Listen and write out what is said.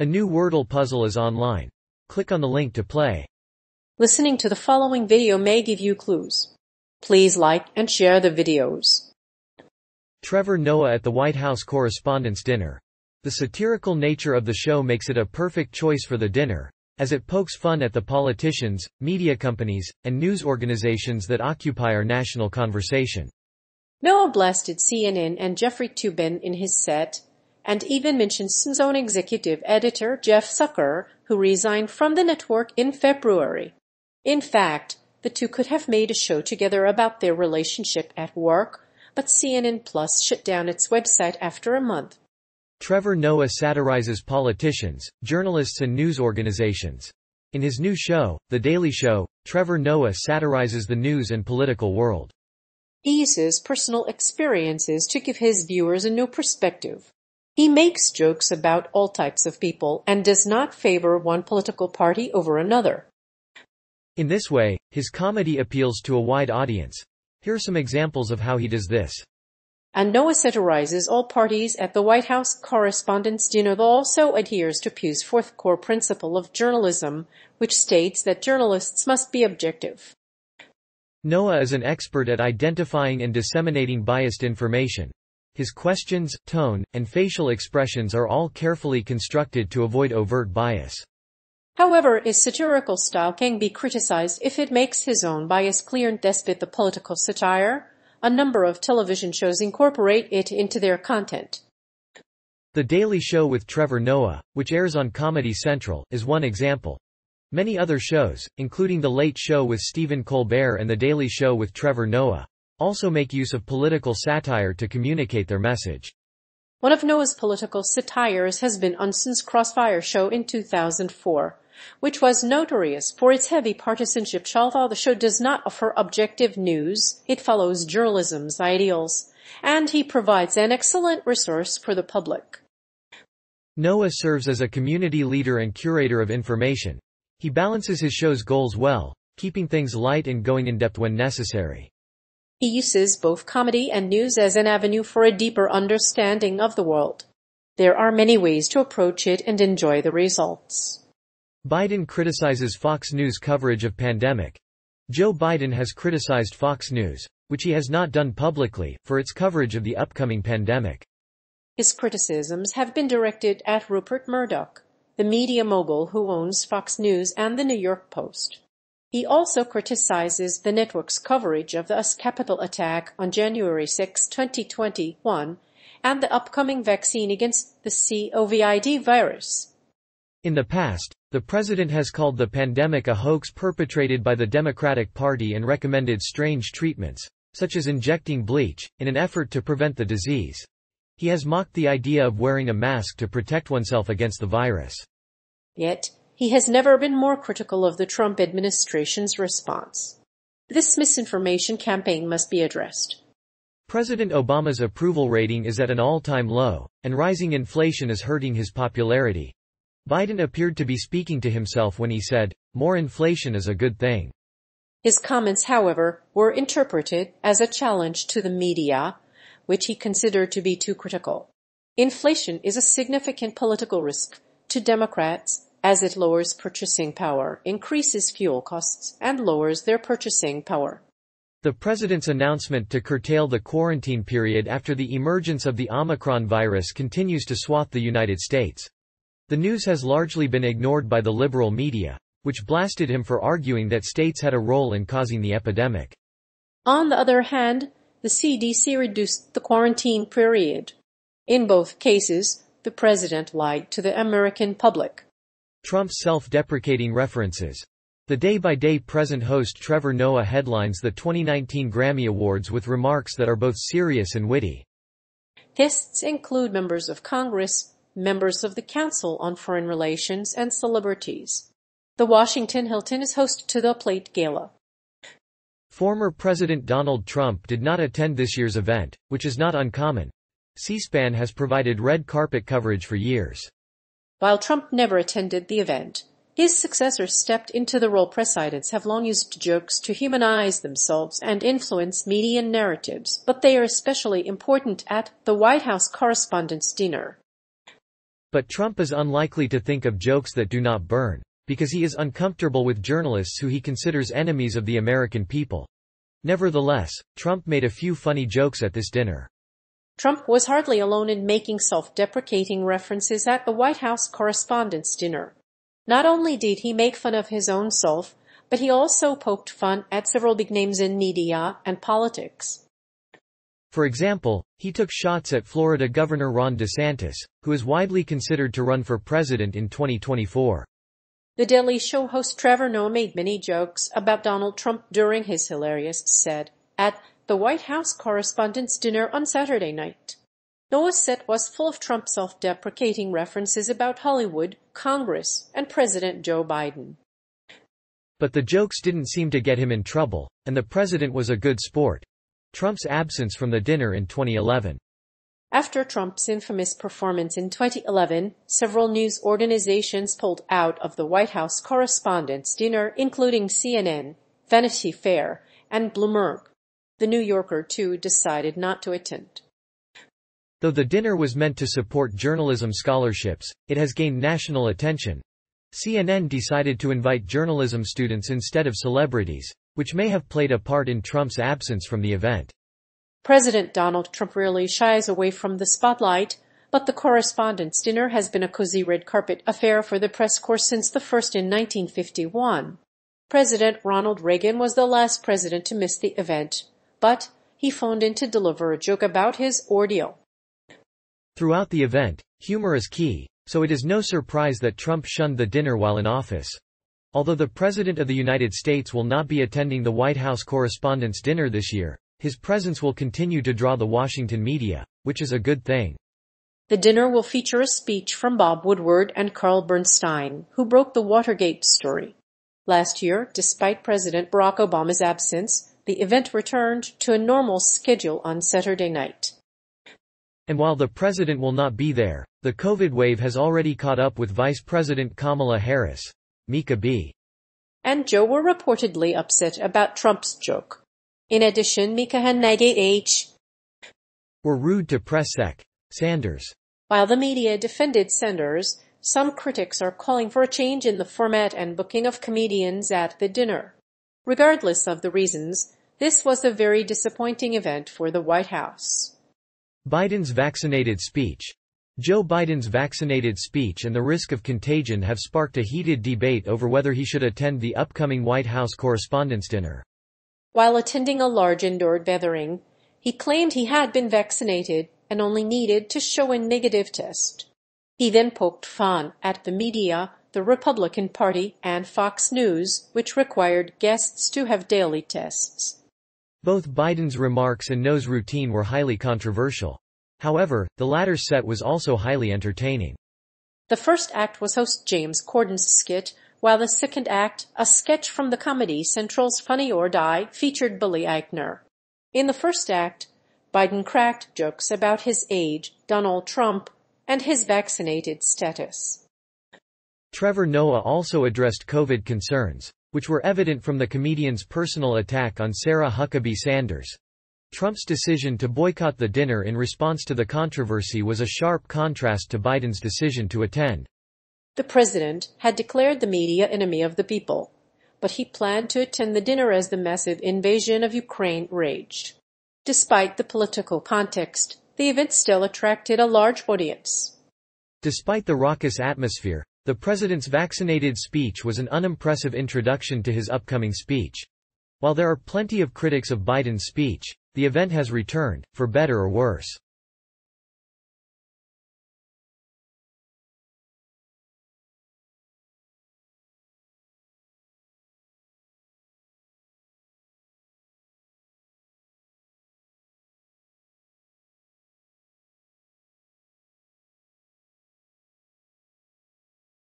A new Wordle puzzle is online. Click on the link to play. Listening to the following video may give you clues. Please like and share the videos. Trevor Noah at the White House Correspondents' Dinner. The satirical nature of the show makes it a perfect choice for the dinner, as it pokes fun at the politicians, media companies, and news organizations that occupy our national conversation. Noah blasted CNN and Jeffrey Toobin in his set, and even mentioned his own executive editor, Jeff Zucker, who resigned from the network in February. In fact, the two could have made a show together about their relationship at work, but CNN Plus shut down its website after a month. Trevor Noah satirizes politicians, journalists and news organizations. In his new show, The Daily Show, Trevor Noah satirizes the news and political world. He uses personal experiences to give his viewers a new perspective. He makes jokes about all types of people and does not favor one political party over another. In this way, his comedy appeals to a wide audience. Here are some examples of how he does this. And Noah satirizes all parties at the White House Correspondents' Dinner also adheres to Pew's fourth core principle of journalism, which states that journalists must be objective. Noah is an expert at identifying and disseminating biased information. His questions, tone, and facial expressions are all carefully constructed to avoid overt bias. However, his satirical style can be criticized if it makes his own bias clear and despite the political satire. A number of television shows incorporate it into their content. The Daily Show with Trevor Noah, which airs on Comedy Central, is one example. Many other shows, including The Late Show with Stephen Colbert and The Daily Show with Trevor Noah, also make use of political satire to communicate their message. One of Noah's political satires has been Unson's Crossfire show in 2004, which was notorious for its heavy partisanship. Although the show does not offer objective news, it follows journalism's ideals, and he provides an excellent resource for the public. Noah serves as a community leader and curator of information. He balances his show's goals well, keeping things light and going in depth when necessary. He uses both comedy and news as an avenue for a deeper understanding of the world. There are many ways to approach it and enjoy the results. Biden criticizes Fox News coverage of pandemic. Joe Biden has criticized Fox News, which he has not done publicly, for its coverage of the upcoming pandemic. His criticisms have been directed at Rupert Murdoch, the media mogul who owns Fox News and the New York Post. He also criticizes the network's coverage of the US Capitol attack on January 6, 2021, and the upcoming vaccine against the COVID virus. In the past, the president has called the pandemic a hoax perpetrated by the Democratic Party and recommended strange treatments, such as injecting bleach, in an effort to prevent the disease. He has mocked the idea of wearing a mask to protect oneself against the virus. Yet, he has never been more critical of the Trump administration's response. This misinformation campaign must be addressed. President Obama's approval rating is at an all-time low, and rising inflation is hurting his popularity. Biden appeared to be speaking to himself when he said, more inflation is a good thing. His comments, however, were interpreted as a challenge to the media, which he considered to be too critical. Inflation is a significant political risk to Democrats as it lowers purchasing power, increases fuel costs, and lowers their purchasing power. The president's announcement to curtail the quarantine period after the emergence of the Omicron virus continues to swath the United States. The news has largely been ignored by the liberal media, which blasted him for arguing that states had a role in causing the epidemic. On the other hand, the CDC reduced the quarantine period. In both cases, the president lied to the American public. Trump's self-deprecating references. The day-by-day present host Trevor Noah headlines the 2019 Grammy Awards with remarks that are both serious and witty. Guests include members of Congress, members of the Council on Foreign Relations, and celebrities. The Washington Hilton is host to the Plate Gala. Former President Donald Trump did not attend this year's event, which is not uncommon. C-SPAN has provided red carpet coverage for years. While Trump never attended the event, his successors stepped into the role. Presidents have long used jokes to humanize themselves and influence media narratives, but they are especially important at the White House Correspondents' Dinner. But Trump is unlikely to think of jokes that do not burn, because he is uncomfortable with journalists who he considers enemies of the American people. Nevertheless, Trump made a few funny jokes at this dinner. Trump was hardly alone in making self-deprecating references at the White House Correspondents' Dinner. Not only did he make fun of his own self, but he also poked fun at several big names in media and politics. For example, he took shots at Florida Governor Ron DeSantis, who is widely considered to run for president in 2024. The Daily Show host Trevor Noah made many jokes about Donald Trump during his hilarious set at the White House Correspondents' Dinner on Saturday night. Noah's set was full of Trump self-deprecating references about Hollywood, Congress, and President Joe Biden. But the jokes didn't seem to get him in trouble, and the president was a good sport. Trump's absence from the dinner in 2011 after Trump's infamous performance in 2011, several news organizations pulled out of the White House Correspondents' Dinner, including CNN, Vanity Fair, and Bloomberg. The New Yorker, too, decided not to attend. Though the dinner was meant to support journalism scholarships, it has gained national attention. CNN decided to invite journalism students instead of celebrities, which may have played a part in Trump's absence from the event. President Donald Trump rarely shies away from the spotlight, but the Correspondents' Dinner has been a cozy red carpet affair for the press corps since the first in 1951. President Ronald Reagan was the last president to miss the event, but he phoned in to deliver a joke about his ordeal. Throughout the event, humor is key, so it is no surprise that Trump shunned the dinner while in office. Although the President of the United States will not be attending the White House Correspondents' Dinner this year, his presence will continue to draw the Washington media, which is a good thing. The dinner will feature a speech from Bob Woodward and Carl Bernstein, who broke the Watergate story. Last year, despite President Barack Obama's absence, the event returned to a normal schedule on Saturday night. And while the president will not be there, the COVID wave has already caught up with Vice President Kamala Harris. Mika B. And Joe were reportedly upset about Trump's joke. In addition, Mika and Nagate H. were rude to press sec. Sanders. While the media defended Sanders, some critics are calling for a change in the format and booking of comedians at the dinner. Regardless of the reasons, this was a very disappointing event for the White House. Biden's vaccinated speech. Joe Biden's vaccinated speech and the risk of contagion have sparked a heated debate over whether he should attend the upcoming White House Correspondents' Dinner. While attending a large indoor gathering, he claimed he had been vaccinated and only needed to show a negative test. He then poked fun at the media, the Republican Party, and Fox News, which required guests to have daily tests. Both Biden's remarks and nose routine were highly controversial. However, the latter set was also highly entertaining. The first act was host James Corden's skit while the second act, a sketch from the comedy Central's Funny or Die, featured Billy Eichner. In the first act, Biden cracked jokes about his age, Donald Trump, and his vaccinated status. Trevor Noah also addressed COVID concerns, which were evident from the comedian's personal attack on Sarah Huckabee Sanders. Trump's decision to boycott the dinner in response to the controversy was a sharp contrast to Biden's decision to attend. The president had declared the media enemy of the people, but he planned to attend the dinner as the massive invasion of Ukraine raged. Despite the political context, the event still attracted a large audience. Despite the raucous atmosphere, the president's vaccinated speech was an unimpressive introduction to his upcoming speech. While there are plenty of critics of Biden's speech, the event has returned, for better or worse.